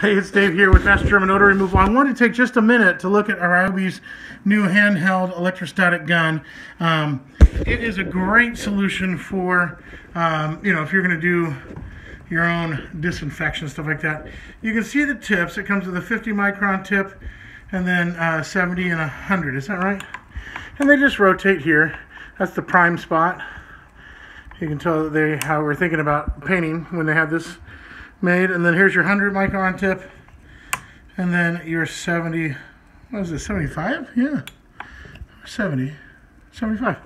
Hey, it's Dave here with Master Germ and Odor Removal. I wanted to take just a minute to look at Ryobi's new handheld electrostatic gun. Um, it is a great solution for, um, you know, if you're going to do your own disinfection, stuff like that. You can see the tips. It comes with a 50 micron tip and then uh, 70 and 100. Is that right? And they just rotate here. That's the prime spot. You can tell they how we're thinking about painting when they have this made. And then here's your 100 micron tip. And then your 70, what is it, 75? Yeah, 70, 75.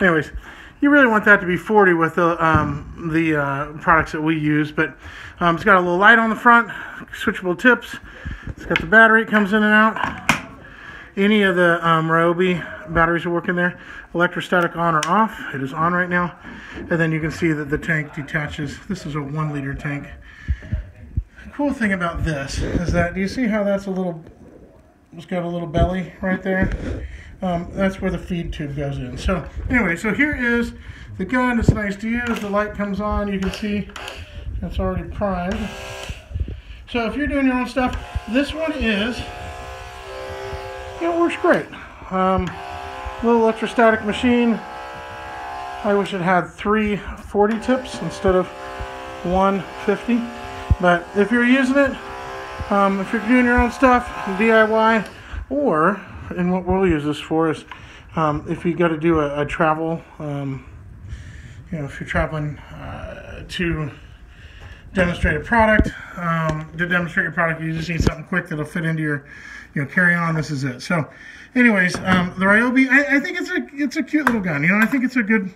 Anyways, you really want that to be 40 with the, um, the uh, products that we use. But um, it's got a little light on the front, switchable tips. It's got the battery, it comes in and out. Any of the um, Ryobi batteries are working there. Electrostatic on or off. It is on right now. And then you can see that the tank detaches. This is a one liter tank. The cool thing about this is that, do you see how that's a little, it's got a little belly right there? Um, that's where the feed tube goes in. So anyway, so here is the gun. It's nice to use. The light comes on. You can see it's already primed. So if you're doing your own stuff, this one is it works great. Um, little electrostatic machine. I wish it had three 40 tips instead of 150. But if you're using it, um, if you're doing your own stuff, DIY, or, and what we'll use this for is um, if you got to do a, a travel, um, you know, if you're traveling uh, to demonstrate a product, um, to demonstrate your product, you just need something quick that'll fit into your you know, carry on. This is it. So, anyways, um, the Ryobi, I, I, think it's a it's a cute little gun. You know, I think it's a good,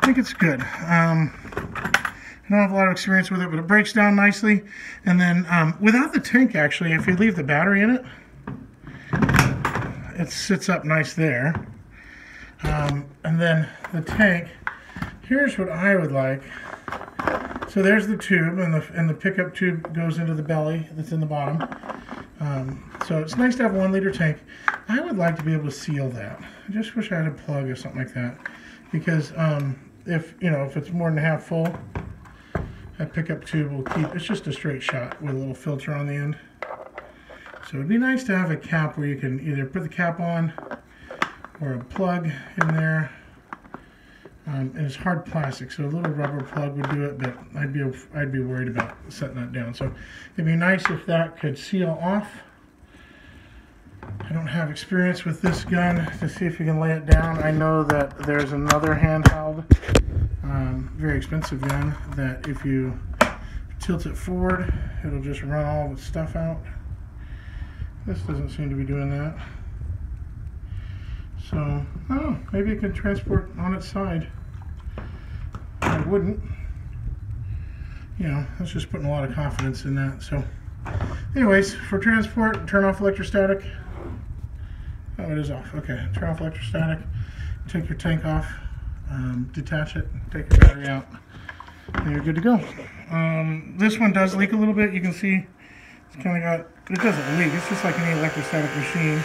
I think it's good. Um, I don't have a lot of experience with it, but it breaks down nicely. And then um, without the tank, actually, if you leave the battery in it, it sits up nice there. Um, and then the tank, here's what I would like. So there's the tube, and the and the pickup tube goes into the belly that's in the bottom. Um, so it's nice to have a one liter tank. I would like to be able to seal that. I just wish I had a plug or something like that. Because um, if, you know, if it's more than half full, that pickup tube will keep, it's just a straight shot with a little filter on the end. So it'd be nice to have a cap where you can either put the cap on or a plug in there. Um, and it's hard plastic, so a little rubber plug would do it, but I'd be I'd be worried about setting that down. So it'd be nice if that could seal off. I don't have experience with this gun to see if you can lay it down. I know that there's another handheld, um, very expensive gun, that if you tilt it forward, it'll just run all the stuff out. This doesn't seem to be doing that. So, oh, maybe it can transport on its side. I wouldn't. You know, that's just putting a lot of confidence in that. So, anyways, for transport, turn off electrostatic. Oh, it is off. Okay, turn off electrostatic. Take your tank off. Um, detach it. Take your battery out. And you're good to go. Um, this one does leak a little bit. You can see it's kind of got, it doesn't leak. It's just like any electrostatic machine.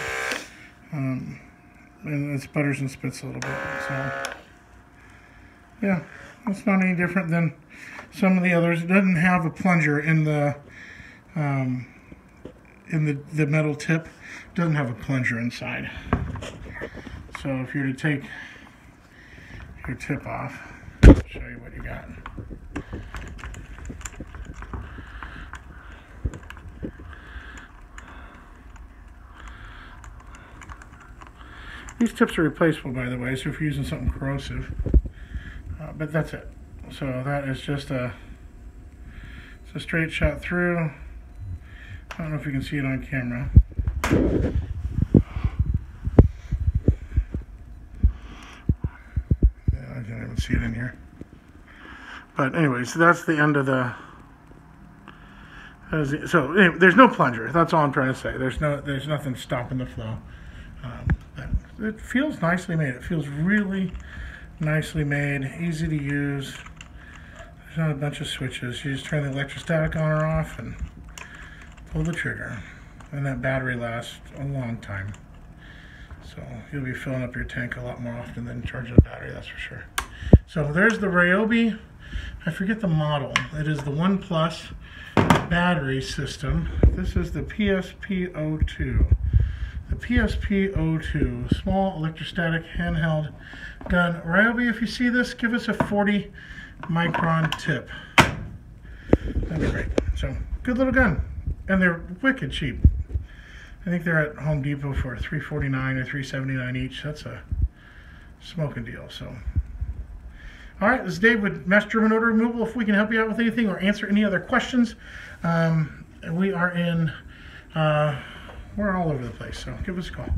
Um, and it sputters and spits a little bit. So, yeah, it's not any different than some of the others. It doesn't have a plunger in the um, in the, the metal tip. It doesn't have a plunger inside. So if you're to take your tip off, show you what you got. These tips are replaceable, by the way, so if you're using something corrosive. Uh, but that's it. So that is just a, it's a straight shot through. I don't know if you can see it on camera. Yeah, I can't even see it in here. But anyways, that's the end of the so anyway, there's no plunger. That's all I'm trying to say. There's no, there's nothing stopping the flow. Um, it feels nicely made. It feels really nicely made, easy to use. There's not a bunch of switches. You just turn the electrostatic on or off and pull the trigger. And that battery lasts a long time. So you'll be filling up your tank a lot more often than charging a battery, that's for sure. So there's the Ryobi I forget the model. It is the One Plus battery system. This is the PSP02. The PSP02, small electrostatic handheld gun. Ryobi, if you see this, give us a 40 micron tip. That'd be great. So, good little gun. And they're wicked cheap. I think they're at Home Depot for 349 or 379 each. That's a smoking deal. So, all right, this is Dave with Mesh Germ and Odor Removal. If we can help you out with anything or answer any other questions, um, we are in, uh, we're all over the place. So give us a call.